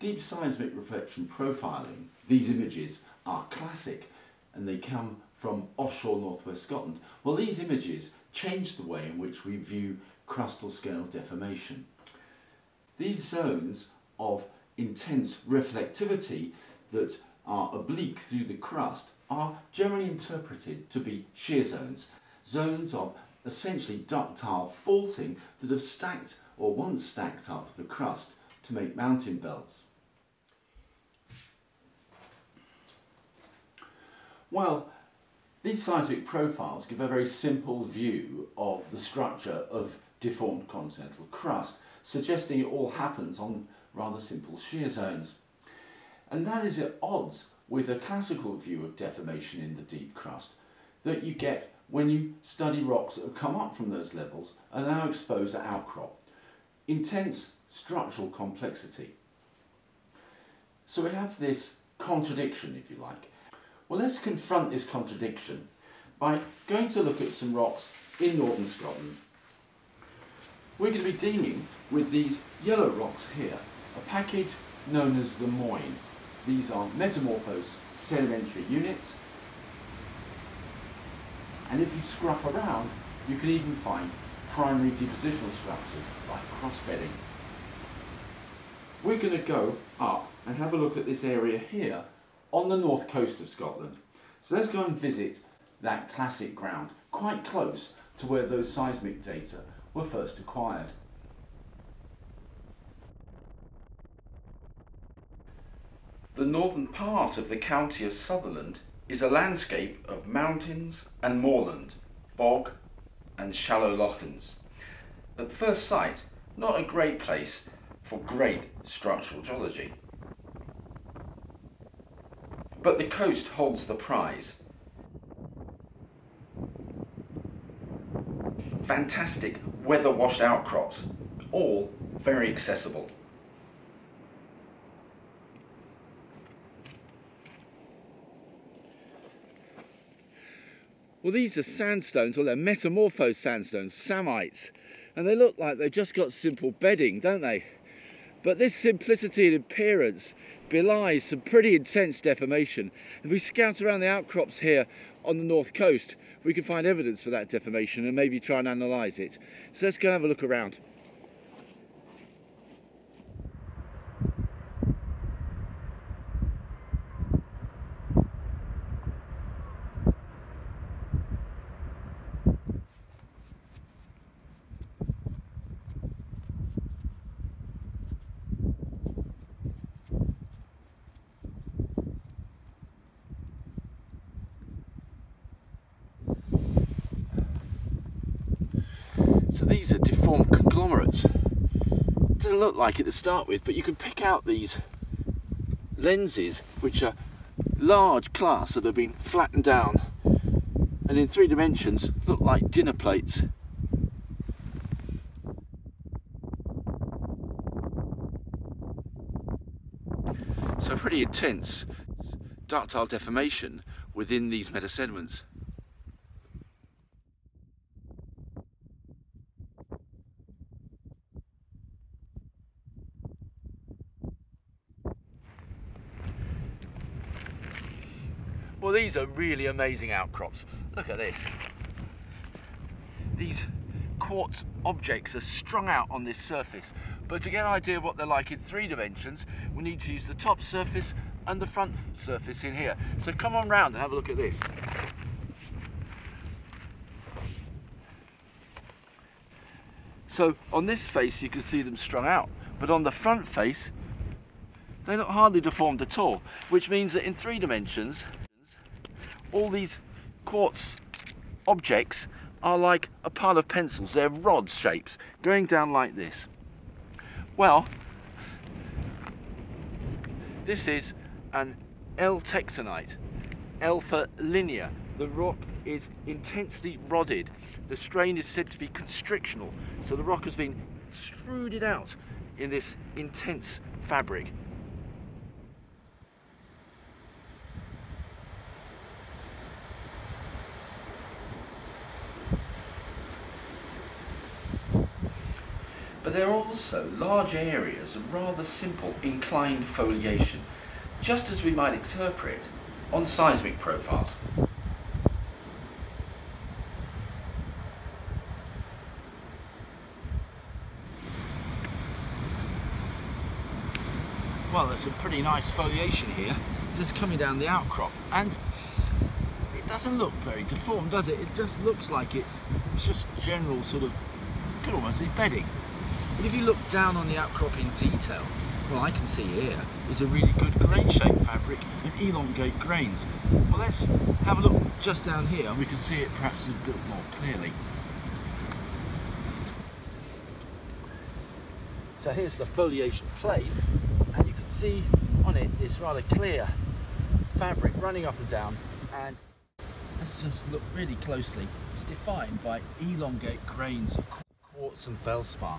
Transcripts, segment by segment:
Deep seismic reflection profiling, these images are classic and they come from offshore northwest Scotland. Well, these images change the way in which we view crustal scale deformation. These zones of intense reflectivity that are oblique through the crust are generally interpreted to be shear zones, zones of essentially ductile faulting that have stacked or once stacked up the crust to make mountain belts. Well, these seismic profiles give a very simple view of the structure of deformed continental crust, suggesting it all happens on rather simple shear zones. And that is at odds with a classical view of deformation in the deep crust that you get when you study rocks that have come up from those levels and are now exposed to outcrop. Intense structural complexity. So we have this contradiction, if you like. Well, let's confront this contradiction by going to look at some rocks in northern Scotland. We're going to be dealing with these yellow rocks here, a package known as the Moine. These are metamorphosed sedimentary units and if you scruff around you can even find primary depositional structures like cross-bedding. We're going to go up and have a look at this area here on the north coast of Scotland. So let's go and visit that classic ground quite close to where those seismic data were first acquired. The northern part of the county of Sutherland is a landscape of mountains and moorland, bog and shallow lochans. At first sight, not a great place for great structural geology. But the coast holds the prize. Fantastic weather washed outcrops, all very accessible. Well, these are sandstones, or they're metamorphosed sandstones, psammites, and they look like they've just got simple bedding, don't they? But this simplicity in appearance belies some pretty intense deformation. If we scout around the outcrops here on the north coast, we can find evidence for that deformation and maybe try and analyse it. So let's go and have a look around. So these are deformed conglomerates. Doesn't look like it to start with, but you can pick out these lenses, which are large class that have been flattened down and in three dimensions look like dinner plates. So pretty intense ductile deformation within these metasediments. Well, these are really amazing outcrops. Look at this. These quartz objects are strung out on this surface. But to get an idea of what they're like in three dimensions, we need to use the top surface and the front surface in here. So come on round and have a look at this. So on this face you can see them strung out, but on the front face they look hardly deformed at all, which means that in three dimensions all these quartz objects are like a pile of pencils. They're rod shapes going down like this. Well, this is an L-tectonite, Alpha linear. The rock is intensely rodded. The strain is said to be constrictional, so the rock has been extruded out in this intense fabric. But there are also large areas of rather simple inclined foliation, just as we might interpret on seismic profiles. Well, there's some pretty nice foliation here, just coming down the outcrop, and it doesn't look very deformed, does it? It just looks like it's just general sort of, could almost be bedding. But if you look down on the outcrop in detail, well, I can see here is a really good grain-shaped fabric and elongate grains. Well, let's have a look just down here and we can see it perhaps a bit more clearly. So here's the foliation plane and you can see on it this rather clear fabric running up and down and let's just look really closely. It's defined by elongate grains of quartz and feldspar.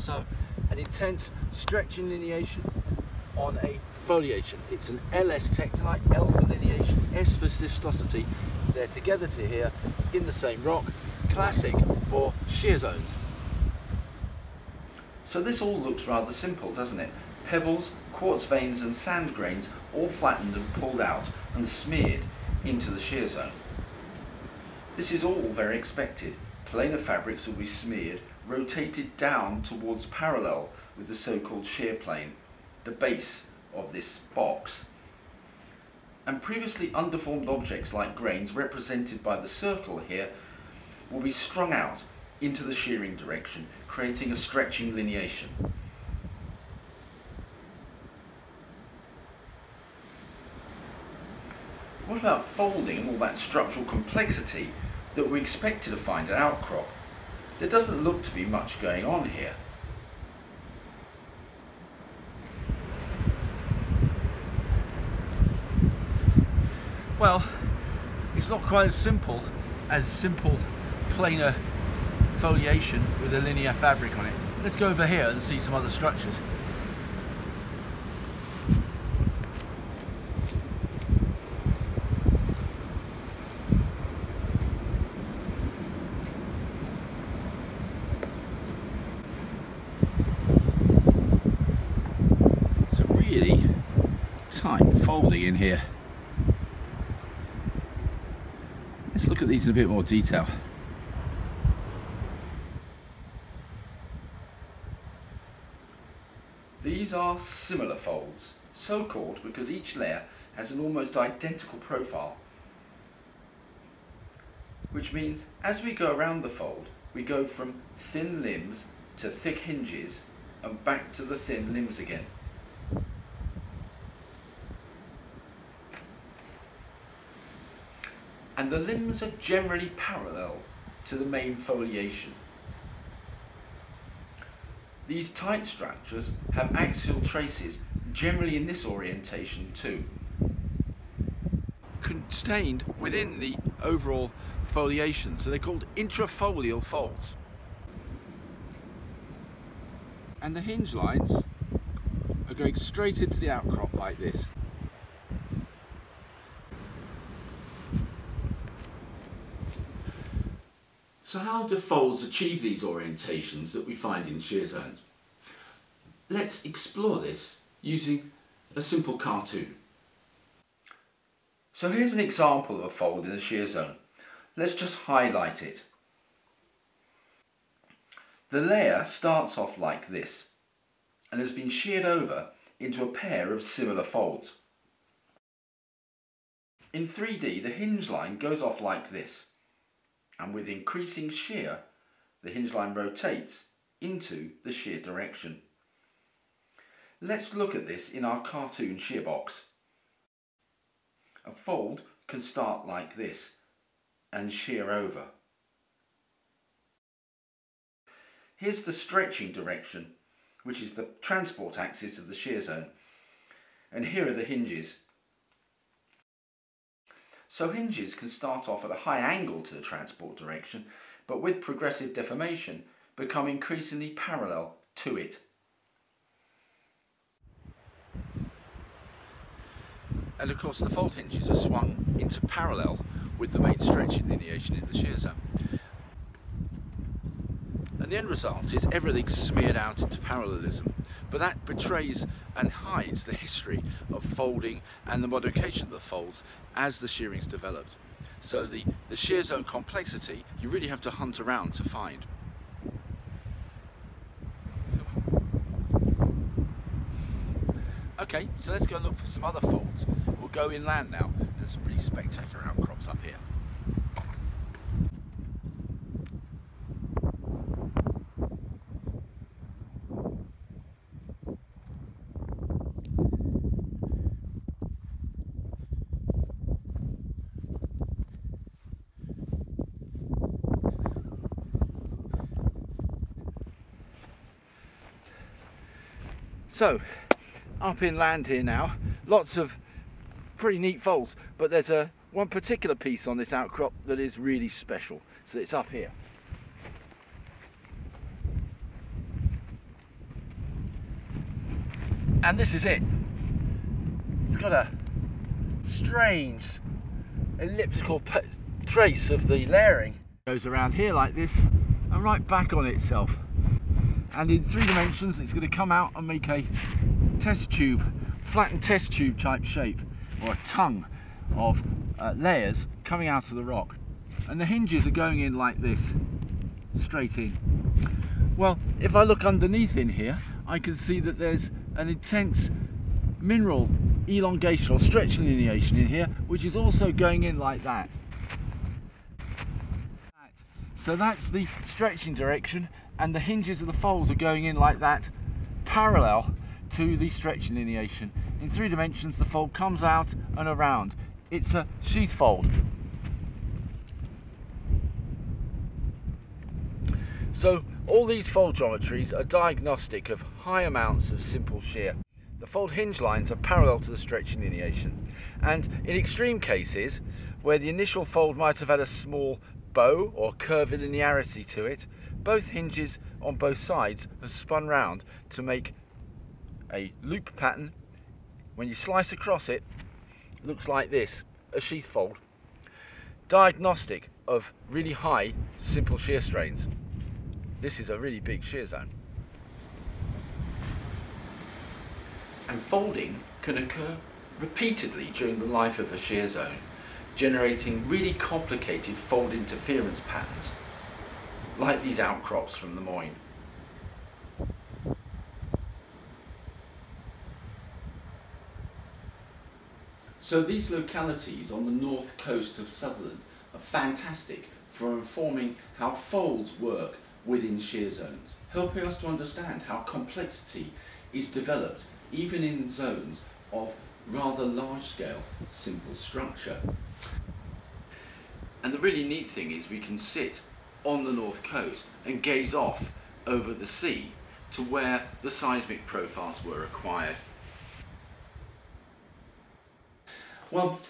So an intense stretching lineation on a foliation. It's an LS tectonite, L for lineation, S for schistosity. They're together to here in the same rock, classic for shear zones. So this all looks rather simple, doesn't it? Pebbles, quartz veins and sand grains all flattened and pulled out and smeared into the shear zone. This is all very expected. Planar fabrics will be smeared rotated down towards parallel with the so-called shear plane, the base of this box. And previously undeformed objects like grains represented by the circle here will be strung out into the shearing direction, creating a stretching lineation. What about folding and all that structural complexity that we expected to find at outcrop? There doesn't look to be much going on here. Well, it's not quite as simple as simple planar foliation with a linear fabric on it. Let's go over here and see some other structures. Folding in here. Let's look at these in a bit more detail. These are similar folds, so called because each layer has an almost identical profile. Which means as we go around the fold, we go from thin limbs to thick hinges and back to the thin limbs again. And the limbs are generally parallel to the main foliation. These tight structures have axial traces, generally in this orientation too. Contained within the overall foliation, so they're called intrafolial folds. And the hinge lines are going straight into the outcrop like this. So how do folds achieve these orientations that we find in shear zones? Let's explore this using a simple cartoon. So here's an example of a fold in a shear zone. Let's just highlight it. The layer starts off like this and has been sheared over into a pair of similar folds. In 3D the hinge line goes off like this and with increasing shear, the hinge line rotates into the shear direction. Let's look at this in our cartoon shear box. A fold can start like this and shear over. Here's the stretching direction, which is the transport axis of the shear zone. And here are the hinges so hinges can start off at a high angle to the transport direction, but with progressive deformation become increasingly parallel to it. And of course the fold hinges are swung into parallel with the main stretching lineation in the shear zone. And the end result is everything smeared out into parallelism. But that betrays and hides the history of folding and the modification of the folds as the shearing's developed. So the, the shear zone complexity, you really have to hunt around to find. Okay, so let's go look for some other folds. We'll go inland now. There's some really spectacular outcrops up here. So, up inland here now, lots of pretty neat folds, but there's a one particular piece on this outcrop that is really special. So it's up here. And this is it. It's got a strange elliptical trace of the layering. Goes around here like this and right back on itself and in three dimensions it's going to come out and make a test tube flattened test tube type shape or a tongue of uh, layers coming out of the rock. And the hinges are going in like this straight in. Well if I look underneath in here I can see that there's an intense mineral elongation or stretch lineation in here which is also going in like that. So that's the stretching direction and the hinges of the folds are going in like that parallel to the stretching lineation. In three dimensions the fold comes out and around. It's a sheath fold. So all these fold geometries are diagnostic of high amounts of simple shear. The fold hinge lines are parallel to the stretching lineation and in extreme cases where the initial fold might have had a small bow or curvilinearity to it, both hinges on both sides have spun round to make a loop pattern. When you slice across it, it looks like this, a sheath fold. Diagnostic of really high simple shear strains. This is a really big shear zone. And folding can occur repeatedly during the life of a shear zone generating really complicated fold interference patterns, like these outcrops from the Moine. So these localities on the north coast of Sutherland are fantastic for informing how folds work within shear zones, helping us to understand how complexity is developed even in zones of rather large scale simple structure. And the really neat thing is we can sit on the north coast and gaze off over the sea to where the seismic profiles were acquired. Well,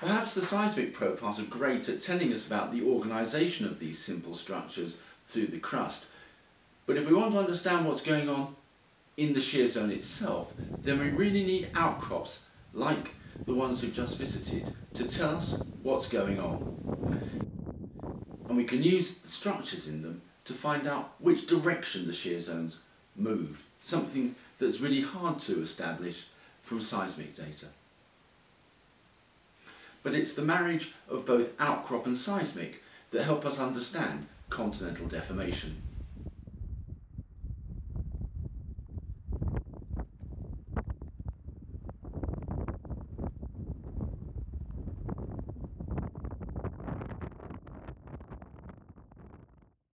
perhaps the seismic profiles are great at telling us about the organisation of these simple structures through the crust. But if we want to understand what's going on in the shear zone itself, then we really need outcrops like the ones we've just visited, to tell us what's going on. And we can use the structures in them to find out which direction the shear zones moved, something that's really hard to establish from seismic data. But it's the marriage of both outcrop and seismic that help us understand continental deformation.